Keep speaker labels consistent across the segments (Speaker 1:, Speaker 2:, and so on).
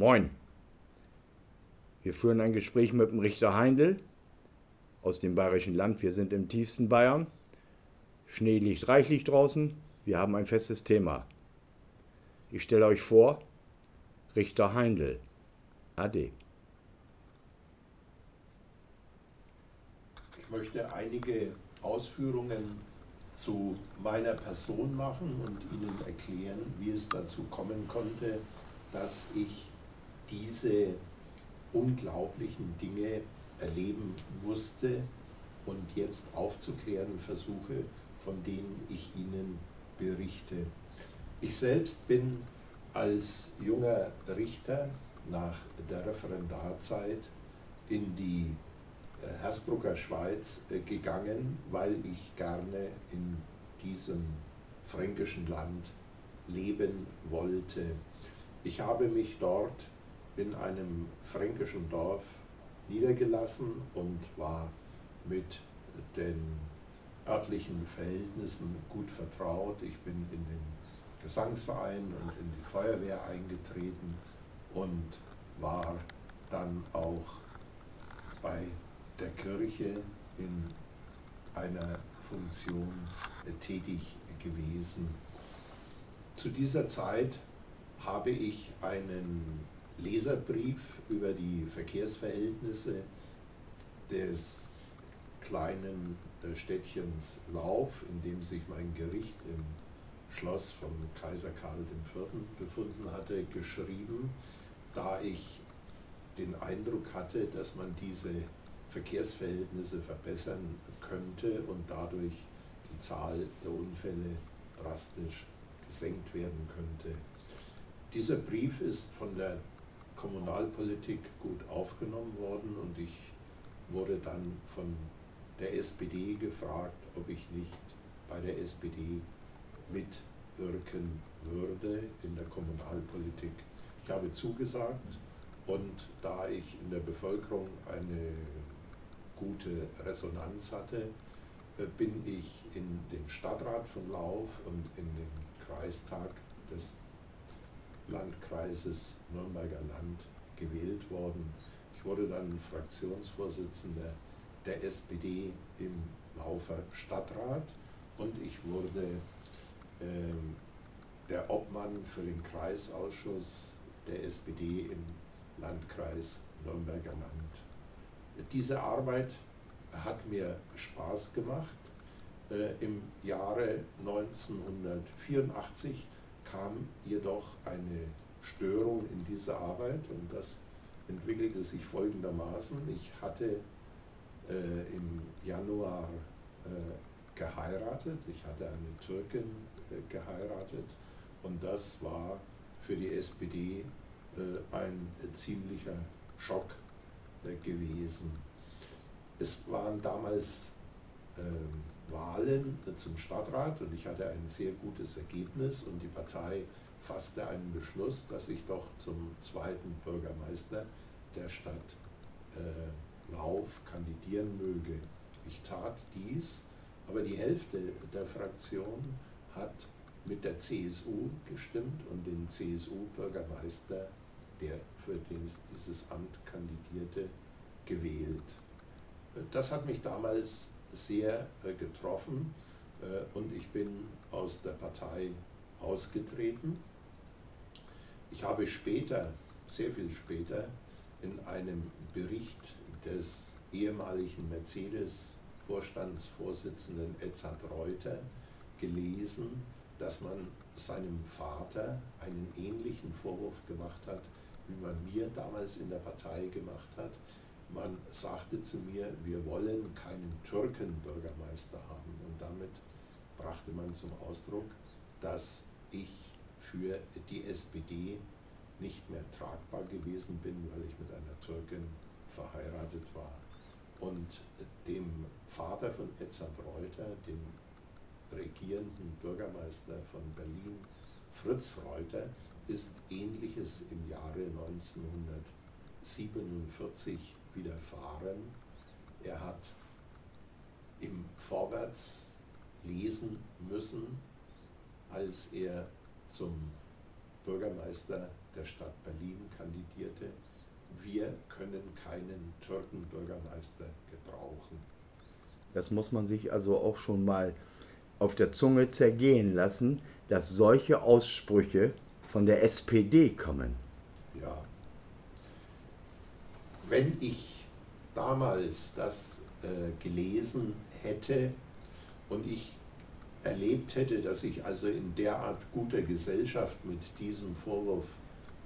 Speaker 1: Moin. Wir führen ein Gespräch mit dem Richter Heindl aus dem Bayerischen Land. Wir sind im tiefsten Bayern. Schnee liegt reichlich draußen. Wir haben ein festes Thema. Ich stelle euch vor, Richter Heindl. Ade.
Speaker 2: Ich möchte einige Ausführungen zu meiner Person machen und Ihnen erklären, wie es dazu kommen konnte, dass ich diese unglaublichen Dinge erleben musste und jetzt aufzuklären versuche, von denen ich Ihnen berichte. Ich selbst bin als junger Richter nach der Referendarzeit in die äh, Hersbrucker Schweiz äh, gegangen, weil ich gerne in diesem fränkischen Land leben wollte. Ich habe mich dort in einem fränkischen Dorf niedergelassen und war mit den örtlichen Verhältnissen gut vertraut. Ich bin in den Gesangsverein und in die Feuerwehr eingetreten und war dann auch bei der Kirche in einer Funktion tätig gewesen. Zu dieser Zeit habe ich einen Leserbrief über die Verkehrsverhältnisse des kleinen Städtchens Lauf, in dem sich mein Gericht im Schloss von Kaiser Karl IV. befunden hatte, geschrieben, da ich den Eindruck hatte, dass man diese Verkehrsverhältnisse verbessern könnte und dadurch die Zahl der Unfälle drastisch gesenkt werden könnte. Dieser Brief ist von der Kommunalpolitik gut aufgenommen worden und ich wurde dann von der SPD gefragt, ob ich nicht bei der SPD mitwirken würde in der Kommunalpolitik. Ich habe zugesagt und da ich in der Bevölkerung eine gute Resonanz hatte, äh, bin ich in den Stadtrat von Lauf und in den Kreistag des Landkreises Nürnberger Land gewählt worden. Ich wurde dann Fraktionsvorsitzender der SPD im Laufer Stadtrat und ich wurde äh, der Obmann für den Kreisausschuss der SPD im Landkreis Nürnberger Land. Diese Arbeit hat mir Spaß gemacht. Äh, Im Jahre 1984 kam jedoch eine Störung in dieser Arbeit und das entwickelte sich folgendermaßen. Ich hatte äh, im Januar äh, geheiratet, ich hatte eine Türkin äh, geheiratet und das war für die SPD äh, ein ziemlicher Schock äh, gewesen. Es waren damals äh, Wahlen zum Stadtrat und ich hatte ein sehr gutes Ergebnis und die Partei fasste einen Beschluss, dass ich doch zum zweiten Bürgermeister der Stadt äh, Lauf kandidieren möge. Ich tat dies, aber die Hälfte der Fraktion hat mit der CSU gestimmt und den CSU-Bürgermeister, der für dieses Amt kandidierte, gewählt. Das hat mich damals sehr äh, getroffen äh, und ich bin aus der Partei ausgetreten. Ich habe später, sehr viel später, in einem Bericht des ehemaligen Mercedes-Vorstandsvorsitzenden Edzard Reuter gelesen, dass man seinem Vater einen ähnlichen Vorwurf gemacht hat, wie man mir damals in der Partei gemacht hat. Man sagte zu mir, wir wollen keinen Türkenbürgermeister haben. Und damit brachte man zum Ausdruck, dass ich für die SPD nicht mehr tragbar gewesen bin, weil ich mit einer Türkin verheiratet war. Und dem Vater von Edzard Reuter, dem regierenden Bürgermeister von Berlin, Fritz Reuter, ist Ähnliches im Jahre 1947 widerfahren. Er hat im Vorwärts lesen müssen, als er zum Bürgermeister der Stadt Berlin kandidierte, wir können keinen Türkenbürgermeister gebrauchen.
Speaker 1: Das muss man sich also auch schon mal auf der Zunge zergehen lassen, dass solche Aussprüche von der SPD kommen.
Speaker 2: Ja. Wenn ich damals das äh, gelesen hätte und ich erlebt hätte, dass ich also in derart guter Gesellschaft mit diesem Vorwurf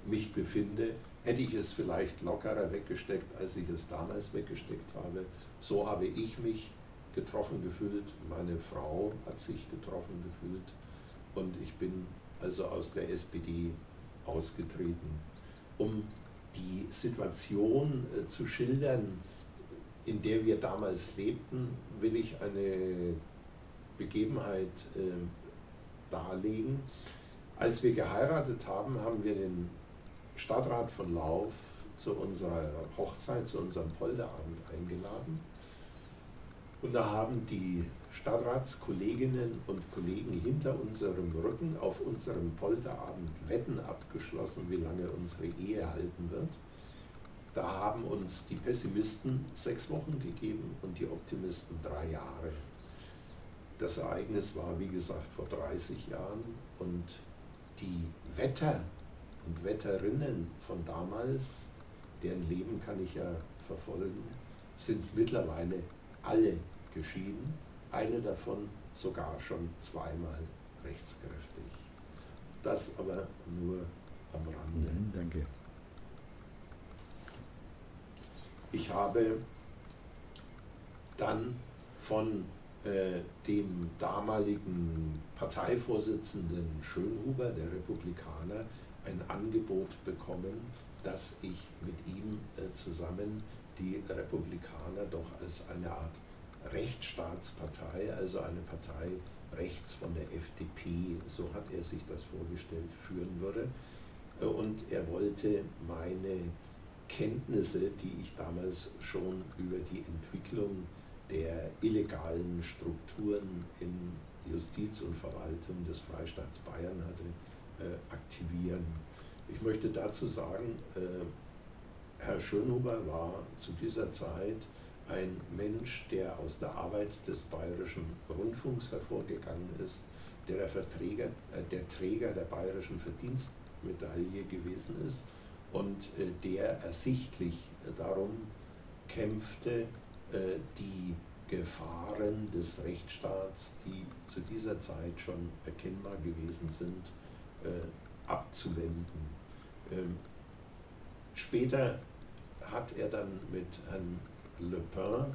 Speaker 2: mich befinde, hätte ich es vielleicht lockerer weggesteckt, als ich es damals weggesteckt habe. So habe ich mich getroffen gefühlt, meine Frau hat sich getroffen gefühlt und ich bin also aus der SPD ausgetreten. Um die Situation äh, zu schildern, in der wir damals lebten, will ich eine Begebenheit äh, darlegen. Als wir geheiratet haben, haben wir den Stadtrat von Lauf zu unserer Hochzeit, zu unserem Polderabend eingeladen. Und da haben die Stadtratskolleginnen und Kollegen hinter unserem Rücken auf unserem Polterabend Wetten abgeschlossen, wie lange unsere Ehe halten wird. Da haben uns die Pessimisten sechs Wochen gegeben und die Optimisten drei Jahre. Das Ereignis war, wie gesagt, vor 30 Jahren und die Wetter und Wetterinnen von damals, deren Leben kann ich ja verfolgen, sind mittlerweile alle geschieden, eine davon sogar schon zweimal rechtskräftig. Das aber nur am Rande.
Speaker 1: Mhm, danke.
Speaker 2: Ich habe dann von äh, dem damaligen Parteivorsitzenden Schönhuber, der Republikaner, ein Angebot bekommen, dass ich mit ihm äh, zusammen die Republikaner doch als eine Art Rechtsstaatspartei, also eine Partei rechts von der FDP, so hat er sich das vorgestellt, führen würde. Und er wollte meine Kenntnisse, die ich damals schon über die Entwicklung der illegalen Strukturen in Justiz und Verwaltung des Freistaats Bayern hatte, äh, aktivieren. Ich möchte dazu sagen, äh, Herr Schönhuber war zu dieser Zeit ein Mensch, der aus der Arbeit des Bayerischen Rundfunks hervorgegangen ist, der der, Verträger, äh, der Träger der Bayerischen Verdienstmedaille gewesen ist und äh, der ersichtlich darum kämpfte, äh, die Gefahren des Rechtsstaats, die zu dieser Zeit schon erkennbar gewesen sind, äh, abzuwenden. Ähm, später hat er dann mit Herrn Le Pen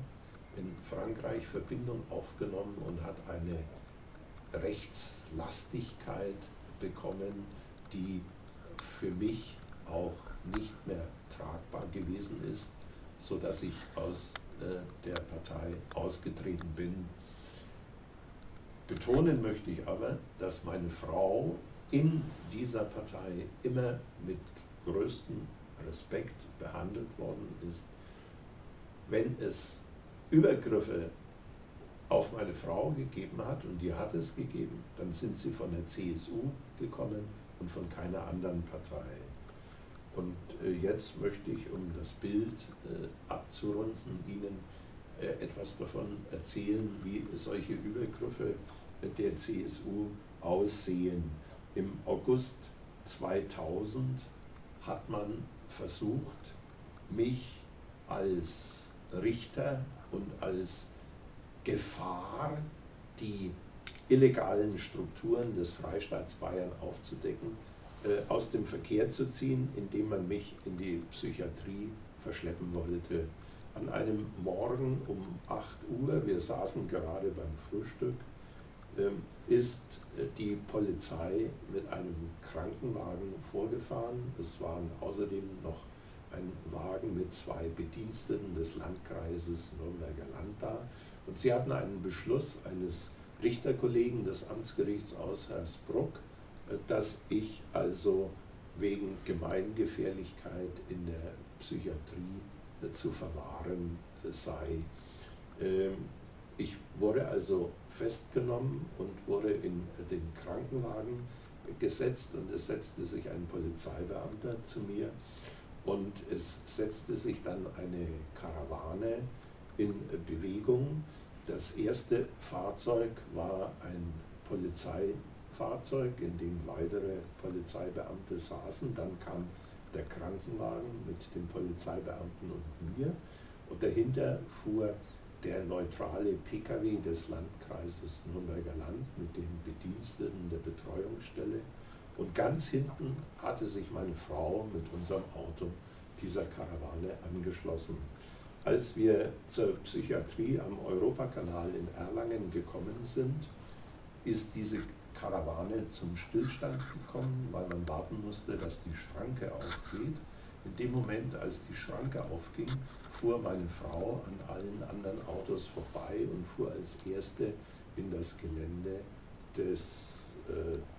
Speaker 2: in Frankreich Verbindung aufgenommen und hat eine Rechtslastigkeit bekommen, die für mich auch nicht mehr tragbar gewesen ist, sodass ich aus äh, der Partei ausgetreten bin. Betonen möchte ich aber, dass meine Frau in dieser Partei immer mit größtem Respekt behandelt worden ist. Wenn es Übergriffe auf meine Frau gegeben hat, und die hat es gegeben, dann sind sie von der CSU gekommen und von keiner anderen Partei. Und äh, jetzt möchte ich, um das Bild äh, abzurunden, Ihnen äh, etwas davon erzählen, wie solche Übergriffe der CSU aussehen. Im August 2000 hat man versucht, mich als Richter und als Gefahr, die illegalen Strukturen des Freistaats Bayern aufzudecken, äh, aus dem Verkehr zu ziehen, indem man mich in die Psychiatrie verschleppen wollte. An einem Morgen um 8 Uhr, wir saßen gerade beim Frühstück, ähm, ist äh, die Polizei mit einem Krankenwagen vorgefahren. Es waren außerdem noch ein Wagen mit zwei Bediensteten des Landkreises Nürnberger Land da. Und sie hatten einen Beschluss eines Richterkollegen des Amtsgerichts aus Hersbruck, dass ich also wegen Gemeingefährlichkeit in der Psychiatrie äh, zu verwahren äh, sei. Ähm, ich wurde also festgenommen und wurde in den Krankenwagen gesetzt und es setzte sich ein Polizeibeamter zu mir und es setzte sich dann eine Karawane in Bewegung. Das erste Fahrzeug war ein Polizeifahrzeug, in dem weitere Polizeibeamte saßen. Dann kam der Krankenwagen mit dem Polizeibeamten und mir und dahinter fuhr der neutrale Pkw des Landkreises Nürnberger Land mit den Bediensteten der Betreuungsstelle. Und ganz hinten hatte sich meine Frau mit unserem Auto dieser Karawane angeschlossen. Als wir zur Psychiatrie am Europakanal in Erlangen gekommen sind, ist diese Karawane zum Stillstand gekommen, weil man warten musste, dass die Schranke aufgeht. In dem Moment, als die Schranke aufging, fuhr meine Frau an allen anderen Autos vorbei und fuhr als erste in das Gelände des,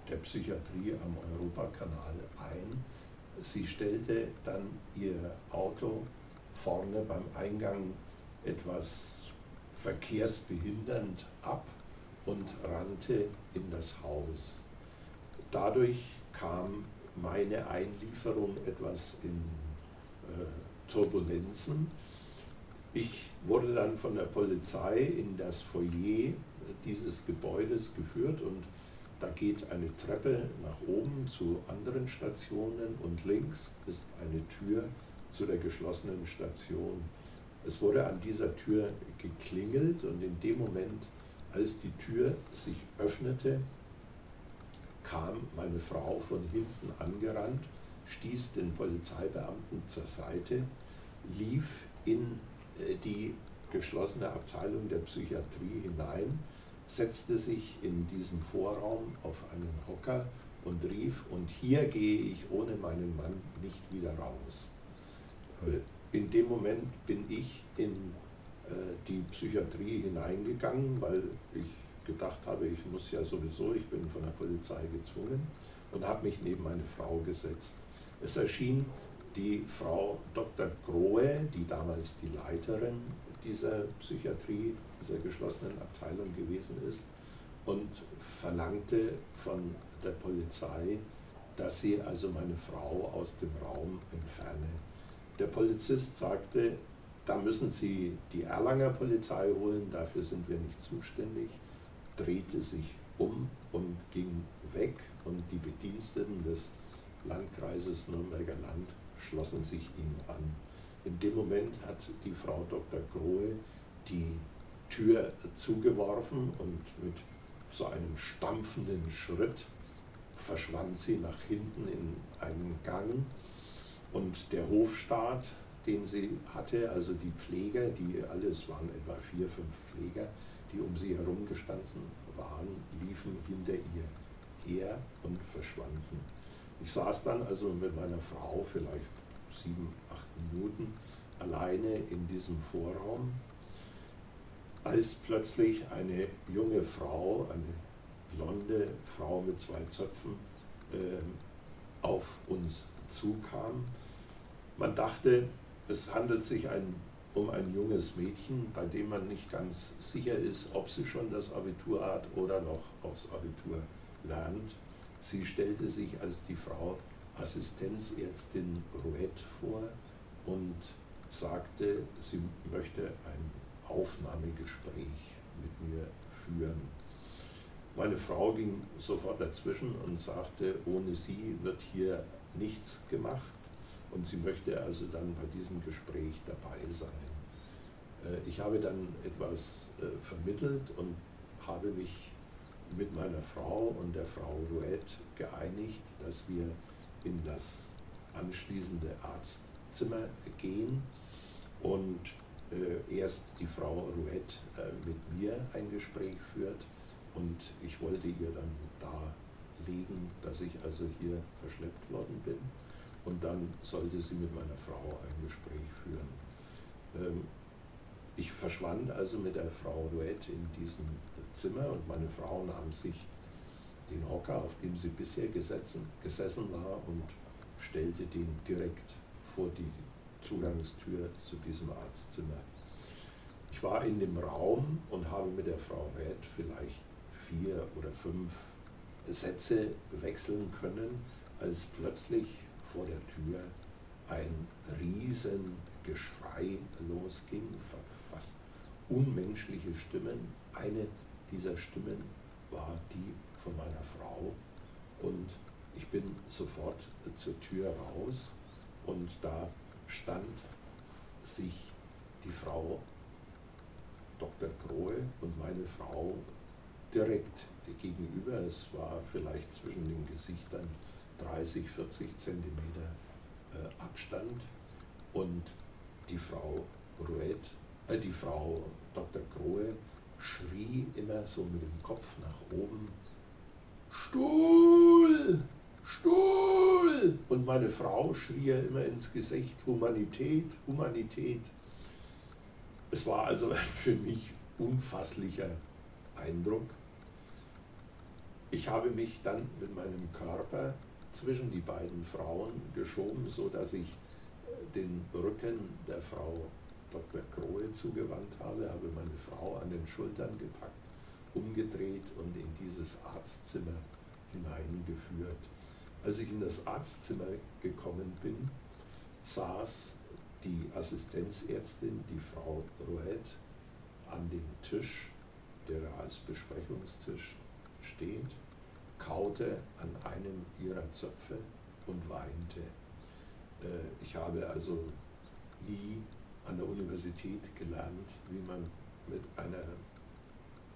Speaker 2: der Psychiatrie am Europakanal ein. Sie stellte dann ihr Auto vorne beim Eingang etwas verkehrsbehindernd ab und rannte in das Haus. Dadurch kam meine Einlieferung etwas in äh, Turbulenzen. Ich wurde dann von der Polizei in das Foyer dieses Gebäudes geführt und da geht eine Treppe nach oben zu anderen Stationen und links ist eine Tür zu der geschlossenen Station. Es wurde an dieser Tür geklingelt und in dem Moment, als die Tür sich öffnete, kam meine Frau von hinten angerannt, stieß den Polizeibeamten zur Seite, lief in äh, die geschlossene Abteilung der Psychiatrie hinein, setzte sich in diesem Vorraum auf einen Hocker und rief, und hier gehe ich ohne meinen Mann nicht wieder raus. In dem Moment bin ich in äh, die Psychiatrie hineingegangen, weil ich gedacht habe, ich muss ja sowieso, ich bin von der Polizei gezwungen und habe mich neben meine Frau gesetzt. Es erschien die Frau Dr. Grohe, die damals die Leiterin dieser Psychiatrie, dieser geschlossenen Abteilung gewesen ist, und verlangte von der Polizei, dass sie also meine Frau aus dem Raum entferne. Der Polizist sagte, da müssen Sie die Erlanger Polizei holen, dafür sind wir nicht zuständig drehte sich um und ging weg und die Bediensteten des Landkreises Nürnberger Land schlossen sich ihm an. In dem Moment hat die Frau Dr. Grohe die Tür zugeworfen und mit so einem stampfenden Schritt verschwand sie nach hinten in einen Gang und der Hofstaat, den sie hatte, also die Pfleger, die alles waren etwa vier, fünf Pfleger, die um sie herum gestanden waren, liefen hinter ihr her und verschwanden. Ich saß dann also mit meiner Frau vielleicht sieben, acht Minuten alleine in diesem Vorraum, als plötzlich eine junge Frau, eine blonde Frau mit zwei Zöpfen, äh, auf uns zukam. Man dachte, es handelt sich ein um ein junges Mädchen, bei dem man nicht ganz sicher ist, ob sie schon das Abitur hat oder noch aufs Abitur lernt. Sie stellte sich als die Frau Assistenzärztin Rouet vor und sagte, sie möchte ein Aufnahmegespräch mit mir führen. Meine Frau ging sofort dazwischen und sagte, ohne sie wird hier nichts gemacht und sie möchte also dann bei diesem Gespräch dabei sein. Äh, ich habe dann etwas äh, vermittelt und habe mich mit meiner Frau und der Frau Rouet geeinigt, dass wir in das anschließende Arztzimmer gehen und äh, erst die Frau Rouet mit mir ein Gespräch führt und ich wollte ihr dann darlegen, dass ich also hier verschleppt worden bin und dann sollte sie mit meiner Frau ein Gespräch führen. Ähm, ich verschwand also mit der Frau Rouet in diesem Zimmer und meine Frau nahm sich den Hocker, auf dem sie bisher gesetzen, gesessen war, und stellte den direkt vor die Zugangstür zu diesem Arztzimmer. Ich war in dem Raum und habe mit der Frau Red vielleicht vier oder fünf Sätze wechseln können, als plötzlich vor der Tür ein Riesengeschrei losging, fast unmenschliche Stimmen. Eine dieser Stimmen war die von meiner Frau und ich bin sofort zur Tür raus und da stand sich die Frau Dr. Grohe und meine Frau direkt gegenüber. Es war vielleicht zwischen den Gesichtern 30, 40 Zentimeter äh, Abstand und die Frau Ruet, äh, die Frau Dr. Grohe schrie immer so mit dem Kopf nach oben, Stuhl, Stuhl! Und meine Frau schrie immer ins Gesicht, Humanität, Humanität. Es war also ein für mich unfasslicher Eindruck. Ich habe mich dann mit meinem Körper zwischen die beiden Frauen geschoben, so dass ich den Rücken der Frau Dr. Krohe zugewandt habe, habe meine Frau an den Schultern gepackt, umgedreht und in dieses Arztzimmer hineingeführt. Als ich in das Arztzimmer gekommen bin, saß die Assistenzärztin, die Frau Roet, an dem Tisch, der als Besprechungstisch steht, kaute an einem ihrer Zöpfe und weinte. Äh, ich habe also nie an der Universität gelernt, wie man mit einer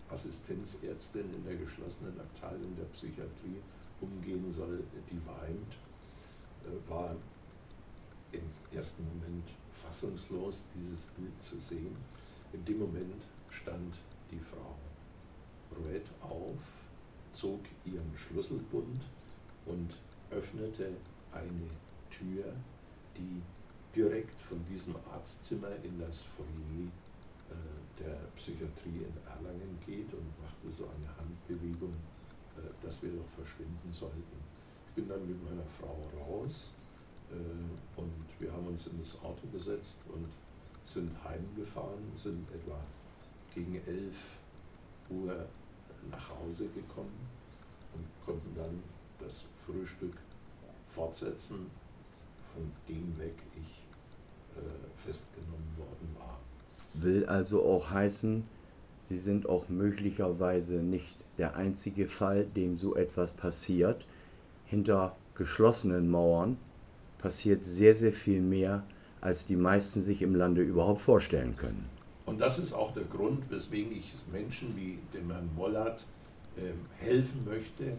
Speaker 2: Assistenzärztin in der geschlossenen Abteilung der Psychiatrie umgehen soll, die weint, äh, war im ersten Moment fassungslos, dieses Bild zu sehen. In dem Moment stand die Frau Ruet auf, zog ihren Schlüsselbund und öffnete eine Tür, die direkt von diesem Arztzimmer in das Foyer äh, der Psychiatrie in Erlangen geht und machte so eine Handbewegung, dass wir doch verschwinden sollten. Ich bin dann mit meiner Frau raus äh, und wir haben uns in das Auto gesetzt und sind heimgefahren, sind etwa gegen 11 Uhr nach Hause gekommen und konnten dann das Frühstück fortsetzen, von dem weg ich äh, festgenommen worden war.
Speaker 1: Will also auch heißen, Sie sind auch möglicherweise nicht der einzige Fall, dem so etwas passiert. Hinter geschlossenen Mauern passiert sehr, sehr viel mehr, als die meisten sich im Lande überhaupt vorstellen können.
Speaker 2: Und das ist auch der Grund, weswegen ich Menschen wie dem Herrn Mollert äh, helfen möchte,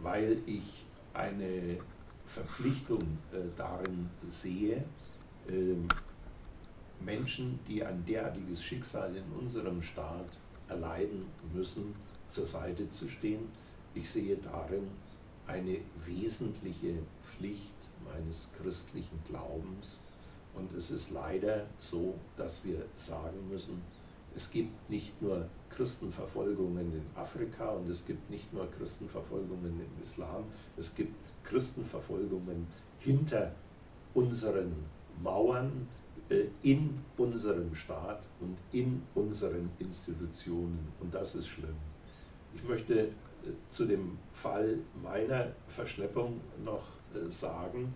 Speaker 2: weil ich eine Verpflichtung äh, darin sehe, äh, Menschen, die ein derartiges Schicksal in unserem Staat erleiden müssen, zur Seite zu stehen. Ich sehe darin eine wesentliche Pflicht meines christlichen Glaubens. Und es ist leider so, dass wir sagen müssen, es gibt nicht nur Christenverfolgungen in Afrika und es gibt nicht nur Christenverfolgungen im Islam, es gibt Christenverfolgungen hinter unseren Mauern, äh, in unserem Staat und in unseren Institutionen. Und das ist schlimm. Ich möchte äh, zu dem Fall meiner Verschleppung noch äh, sagen,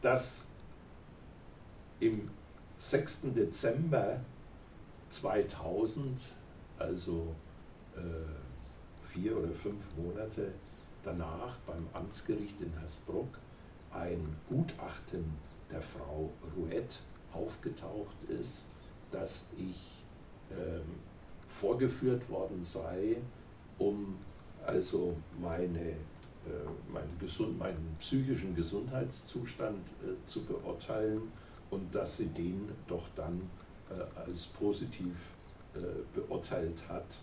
Speaker 2: dass im 6. Dezember 2000, also vier oder fünf Monate danach beim Amtsgericht in Hersbruck, ein Gutachten der Frau Rouet aufgetaucht ist, dass ich vorgeführt worden sei, um also meine, äh, meinen, gesund, meinen psychischen Gesundheitszustand äh, zu beurteilen und dass sie den doch dann äh, als positiv beurteilt hat.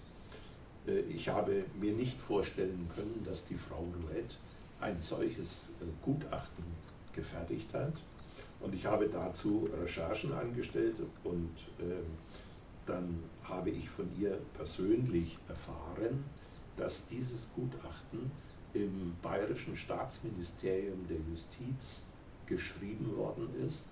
Speaker 2: Ich habe mir nicht vorstellen können, dass die Frau Louette ein solches Gutachten gefertigt hat. Und ich habe dazu Recherchen angestellt und dann habe ich von ihr persönlich erfahren, dass dieses Gutachten im Bayerischen Staatsministerium der Justiz geschrieben worden ist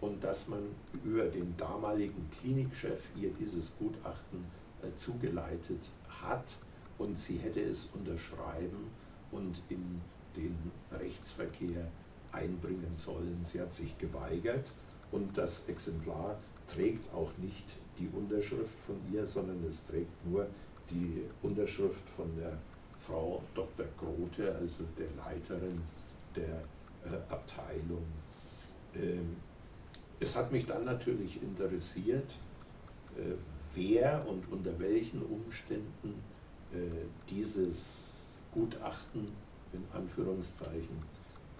Speaker 2: und dass man über den damaligen Klinikchef ihr dieses Gutachten äh, zugeleitet hat und sie hätte es unterschreiben und in den Rechtsverkehr einbringen sollen. Sie hat sich geweigert und das Exemplar trägt auch nicht die Unterschrift von ihr, sondern es trägt nur die Unterschrift von der Frau Dr. Grote, also der Leiterin der äh, Abteilung. Ähm, es hat mich dann natürlich interessiert, äh, wer und unter welchen Umständen äh, dieses Gutachten in Anführungszeichen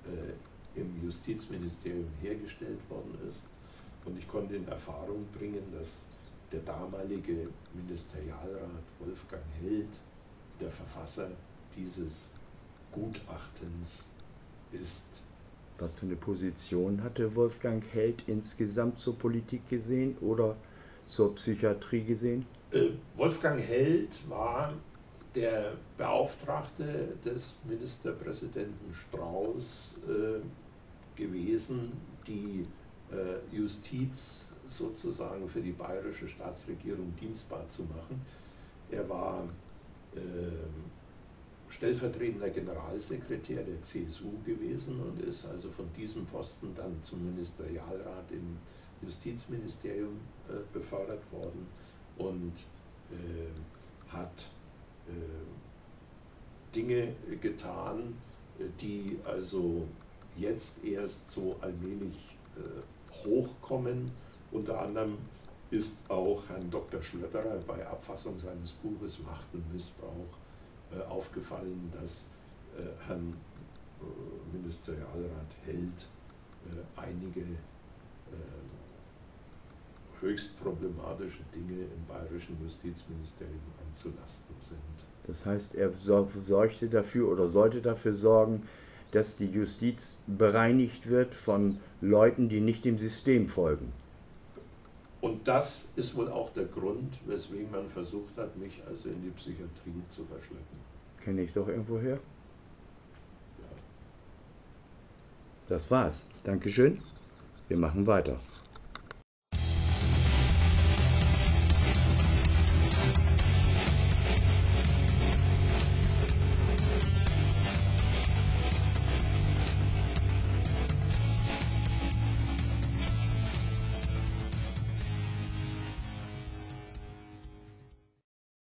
Speaker 2: äh, im Justizministerium hergestellt worden ist. Und ich konnte in Erfahrung bringen, dass der damalige Ministerialrat Wolfgang Held der Verfasser dieses Gutachtens ist.
Speaker 1: Was für eine Position hatte Wolfgang Held insgesamt zur Politik gesehen oder zur Psychiatrie gesehen?
Speaker 2: Äh, Wolfgang Held war der Beauftragte des Ministerpräsidenten Strauß äh, gewesen, die äh, Justiz sozusagen für die bayerische Staatsregierung dienstbar zu machen. Er war äh, stellvertretender Generalsekretär der CSU gewesen und ist also von diesem Posten dann zum Ministerialrat im Justizministerium äh, befördert worden und äh, hat äh, Dinge getan, äh, die also jetzt erst so allmählich äh, hochkommen. Unter anderem ist auch Herrn Dr. Schlötterer bei Abfassung seines Buches Macht und Missbrauch aufgefallen, dass Herrn Ministerialrat Held einige höchst problematische Dinge im bayerischen Justizministerium anzulasten sind.
Speaker 1: Das heißt, er sorgte dafür oder sollte dafür sorgen, dass die Justiz bereinigt wird von Leuten, die nicht dem System folgen.
Speaker 2: Und das ist wohl auch der Grund, weswegen man versucht hat, mich also in die Psychiatrie zu verschleppen.
Speaker 1: Kenne ich doch irgendwo her.
Speaker 2: Ja.
Speaker 1: Das war's. Dankeschön. Wir machen weiter.